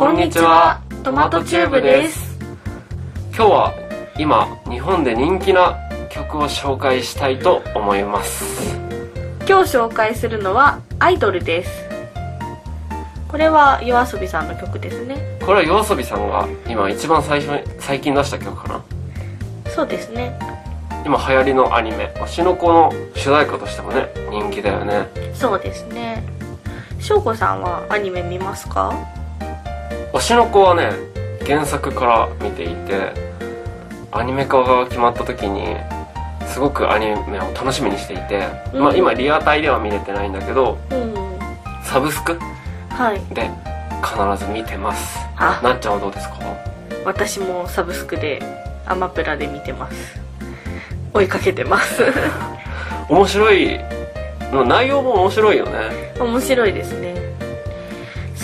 こんにちは。トマトチューブです。今日は今日本で人気な曲を紹介したいと思います。今日紹介するのはアイドルです。これは yoasobi さんの曲ですね。これは yoasobi さんが今一番最初に最近出した曲かな？そうですね。今流行りのアニメ「推しの子」の主題歌としてもね人気だよね。そうですね。翔子さんはアニメ見ますか？推しの子はね原作から見ていてアニメ化が決まった時にすごくアニメを楽しみにしていて、うん。まあ、今リアタイでは見れてないんだけどうん。サブスクはい。で必ず見てます。あ。なっちゃんはどうですか？私もサブスクでアマプラで見てます。追いかけてます。面白い。の内容も面白いよね。面白いですね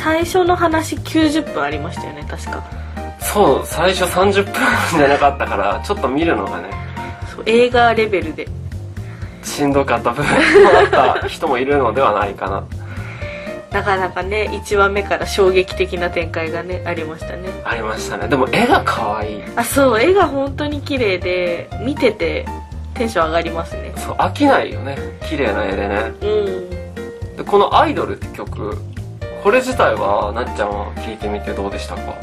最初の話90分ありましたよね確か。そう最初30分じゃなかったからちょっと見るのがね映画レベルで。しんどかった部分もあった人もいるのではないかな。なかなかね1話目から衝撃的な展開がねありましたね。ありましたね。でも絵が可愛い。あそう絵が本当に綺麗で見ててテンション上がりますね。そう飽きないよね。綺麗な絵でね。うん。でこの「アイドル」って曲これ自体はなっちゃんは聴いてみてどうでしたか？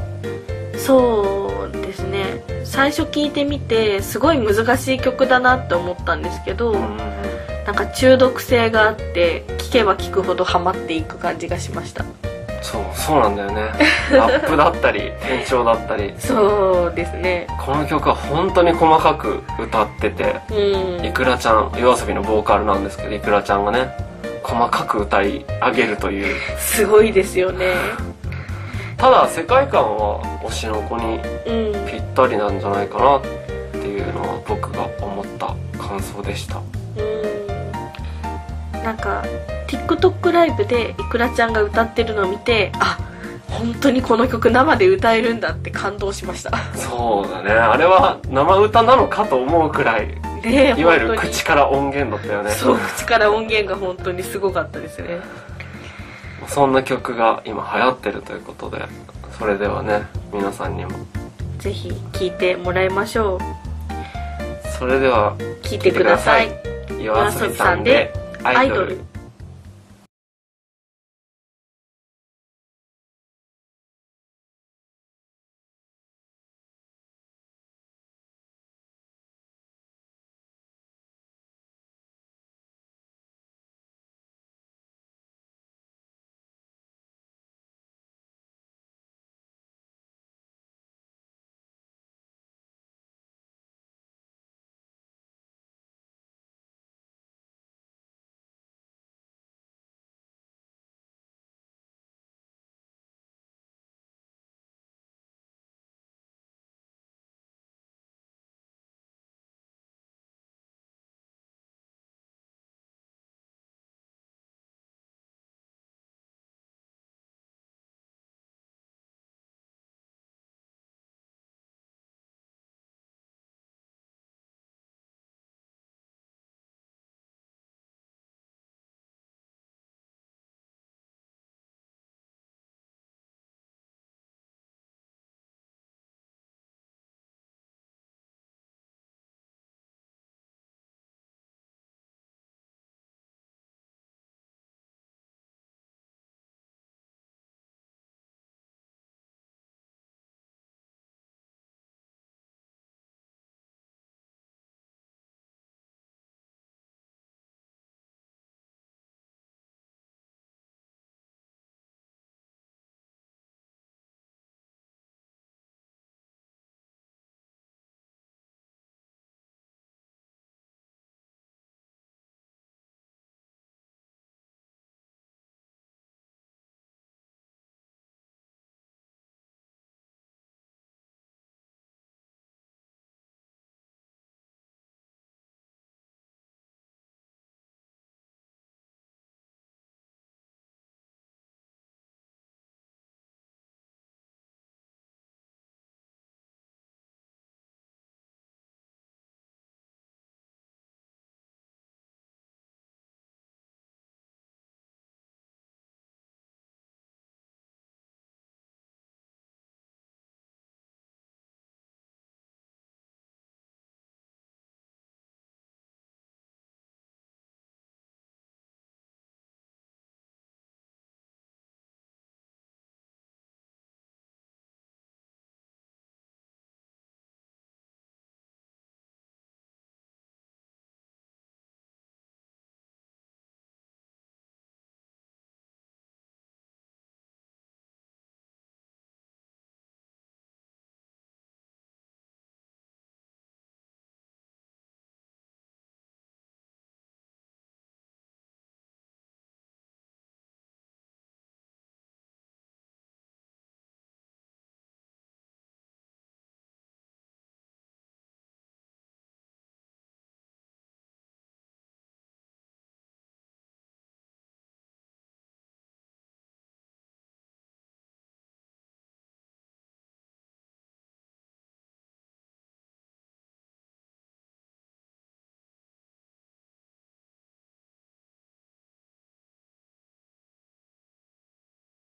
そうですね。最初聞いてみてすごい難しい曲だなって思ったんですけど、うんなんか中毒性があって聴けば聴くほどハマっていく感じがしました。そうそうなんだよね。ラップだったり転調だったり。そうですね。この曲は本当に細かく歌ってて。うん。いくらちゃん YOASOBI のボーカルなんですけどいくらちゃんがね細かく歌い上げるという。すごいですよね。ただ世界観は推しの子にうん。ぴったりなんじゃないかなっていうのは僕が思った感想でした。うん。なんか TikTok ライブでいくらちゃんが歌ってるのを見てあ本当にこの曲生で歌えるんだって感動しました。そうだね。あれは生歌なのかと思うくらいね。えいわゆる口から音源だったよね。そう口から音源が本当にすごかったですね。そんな曲が今流行ってるということでそれではね皆さんにも。ぜひ聴いてもらいましょう。それでは聴いてください。夜遊びさんでアイドル